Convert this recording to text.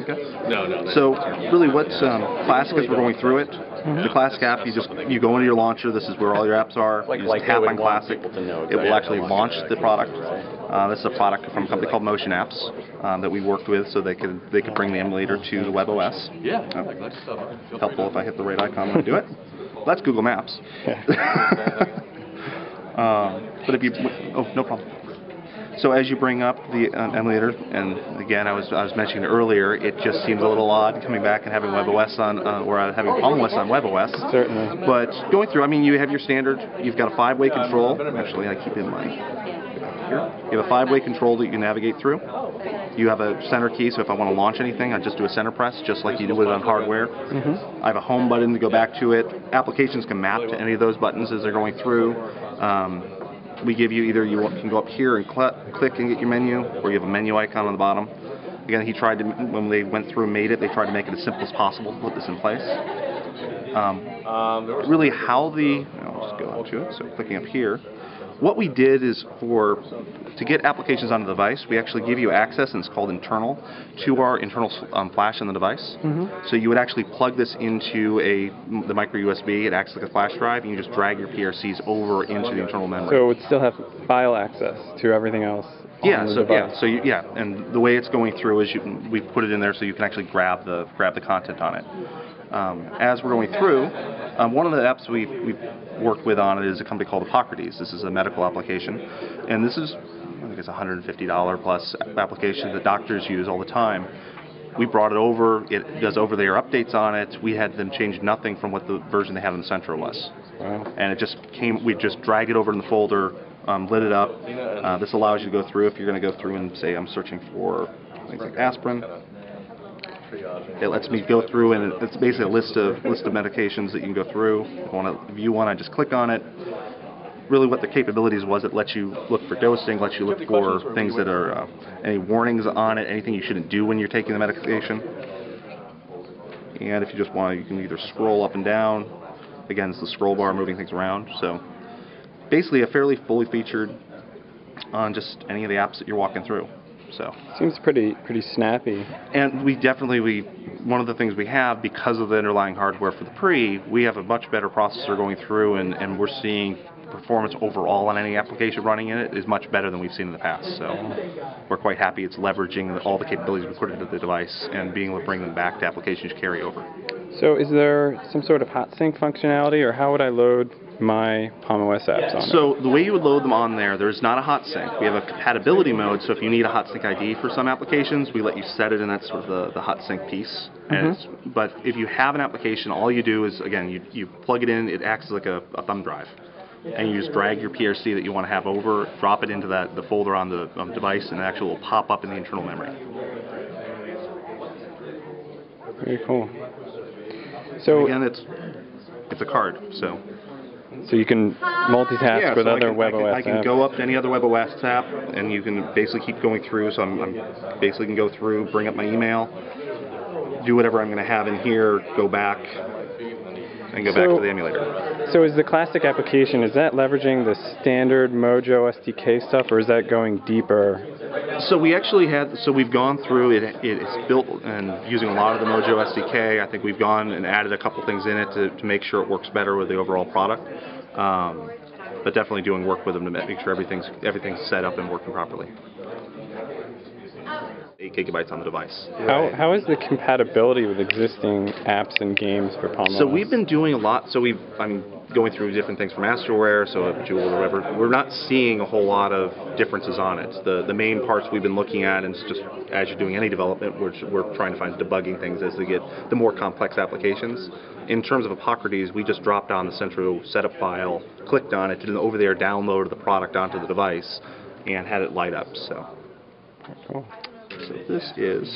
Okay. No, no. So really, what's um, classic as we're going through it? The classic app, you just you go into your launcher. This is where all your apps are. Like- you just like tap on classic. know It will actually launch the product. Uh, this is a product from a company called Motion Apps um, that we worked with, so they could they could bring the emulator to the. Yeah. Like that stuff. Feel Helpful if I hit the right icon when I do it. Well, that's Google Maps. um, but if you, oh, no problem. So as you bring up the uh, emulator, and again, I was I was mentioning earlier, it just seems a little odd coming back and having WebOS on, uh, or uh, having Palm OS on WebOS. Certainly. But going through, I mean, you have your standard. You've got a five-way control. Actually, I keep in my here. You have a five-way control that you can navigate through. You have a center key, so if I want to launch anything, I just do a center press, just like you do with it on hardware. I have a home button to go back to it. Applications can map to any of those buttons as they're going through. Um, we give you either you can go up here and cl- click and get your menu, or you have a menu icon on the bottom. Again, he tried to, when they went through and made it, they tried to make it as simple as possible to put this in place. Um, Um, really how the I'll just go to it. So clicking up here, what we did is for to get applications on the device, we actually give you access, and it's called internal, to our internal um, flash on the device. So you would actually plug this into a the micro USB. It acts like a flash drive, and you just drag your PRCs over into the internal memory. So it would still have file access to everything else. Yeah, so device. yeah, so you, yeah, and the way it's going through is you we put it in there so you can actually grab the grab the content on it. Um, as we're going through, um, one of the apps we've, we've worked with on it is a company called Epocrates. This is a medical application, and this is I think it's a $150 plus application that doctors use all the time. We brought it over. It does over-the-air updates on it. We had them change nothing from what the version they had on the Centro was Wow. and it just came. We just drag it over in the folder, um, lit it up. Uh, this allows you to go through if you're going to go through and say I'm searching for things like aspirin. It lets me go through and it's basically a list of list of medications that you can go through. If I want to view one, I just click on it. Really, what the capabilities was, it lets you look for dosing, lets you look for things that are uh, any warnings on it, anything you shouldn't do when you're taking the medication. And if you just want, you can either scroll up and down. Again, it's the scroll bar moving things around. So basically, a fairly fully featured on just any of the apps that you're walking through. So. Seems pretty pretty snappy. And we definitely we one of the things we have because of the underlying hardware for the pre, we have a much better processor going through, and, and we're seeing performance overall on any application running in it is much better than we've seen in the past. So we're quite happy it's leveraging all the capabilities we put into the device and being able to bring them back to applications carry over. So is there some sort of hot sync functionality, or how would I load my Palm OS apps on it? So the way you would load them on there, there's not a hot sync. We have a compatibility mode, so if you need a hot sync ID for some applications, we let you set it, and that's sort of the, the hot sync piece. And it's, but if you have an application, all you do is, again, you, you plug it in, it acts like a, a thumb drive. And you just drag your PRC that you want to have over, drop it into that the folder on the um, device, and it actually will pop up in the internal memory. Very cool. So Again, it's it's a card, so so you can multitask yeah, with so I other can, web I can, I can go up to any other WebOS app, and you can basically keep going through. So I'm, I'm basically can go through, bring up my email, do whatever I'm going to have in here, go back, and go back So- to the emulator. So is the classic application is that leveraging the standard Mojo SDK stuff, or is that going deeper? So we actually had, so we've gone through it. It's built and using a lot of the Mojo SDK. I think we've gone and added a couple things in it to, to make sure it works better with the overall product. Um, but definitely doing work with them to make sure everything's everything's set up and working properly. Eight gigabytes on the device. How how is the compatibility with existing apps and games for Palm OS? So we've been doing a lot. So we've I'm going through different things from Astraware, so Jewel or whatever. We're not seeing a whole lot of differences on it. The the main parts we've been looking at, and it's just as you're doing any development, we're we're trying to find debugging things as they get the more complex applications. In terms of Epocrates, we just dropped on the central setup file, clicked on it, did an over-there download of the product onto the device, and had it light up. So, Cool. So this is